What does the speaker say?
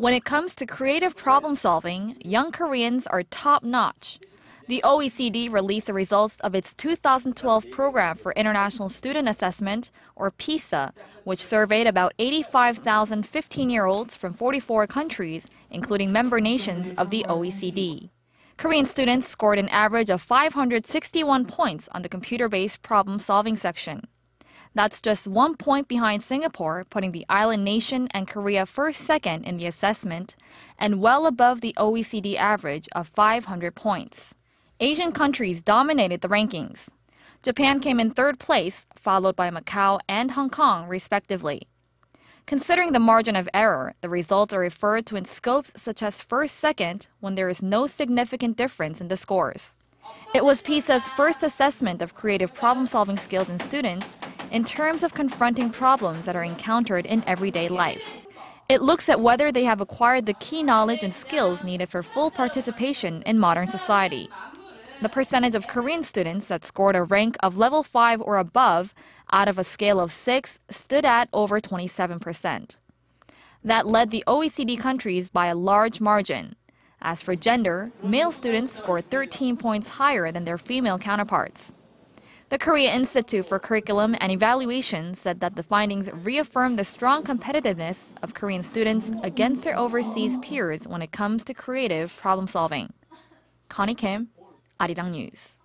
When it comes to creative problem solving, young Koreans are top notch. The OECD released the results of its 2012 Program for International Student Assessment, or PISA, which surveyed about 85,000 15 year olds from 44 countries, including member nations of the OECD. Korean students scored an average of 561 points on the computer based problem solving section. That's just one point behind Singapore, putting the island nation and Korea first second in the assessment, and well above the OECD average of 500 points. Asian countries dominated the rankings. Japan came in third place, followed by Macau and Hong Kong, respectively. Considering the margin of error, the results are referred to in scopes such as first second when there is no significant difference in the scores. It was PISA's first assessment of creative problem solving skills in students in terms of confronting problems that are encountered in everyday life. It looks at whether they have acquired the key knowledge and skills needed for full participation in modern society. The percentage of Korean students that scored a rank of level 5 or above out of a scale of 6 stood at over 27%. That led the OECD countries by a large margin. As for gender, male students scored 13 points higher than their female counterparts. The Korea Institute for Curriculum and Evaluation said that the findings reaffirm the strong competitiveness of Korean students against their overseas peers when it comes to creative problem solving. Connie Kim, Arirang News.